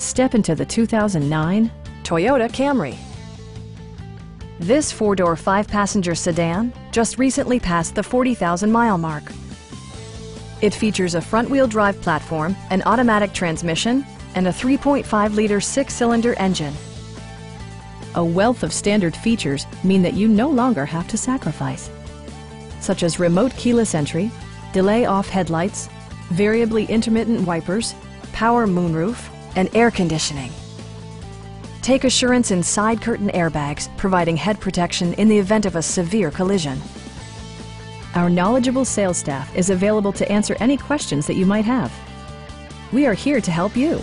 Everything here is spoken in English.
Step into the 2009 Toyota Camry. This four-door, five-passenger sedan just recently passed the 40,000-mile mark. It features a front-wheel drive platform, an automatic transmission, and a 3.5-liter six-cylinder engine. A wealth of standard features mean that you no longer have to sacrifice, such as remote keyless entry, delay off headlights, variably intermittent wipers, power moonroof, and air conditioning. Take assurance in side curtain airbags, providing head protection in the event of a severe collision. Our knowledgeable sales staff is available to answer any questions that you might have. We are here to help you.